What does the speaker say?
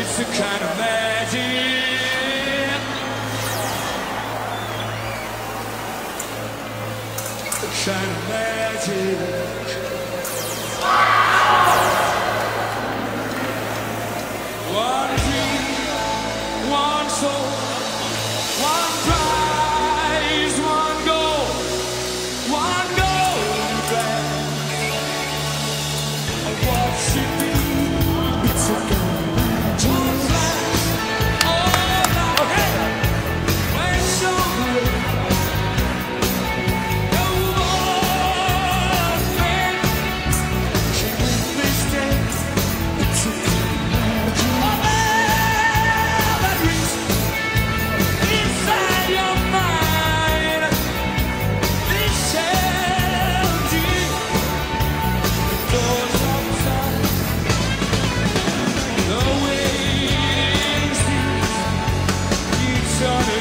It's a kind of magic. Kind of magic. One dream, one soul. sun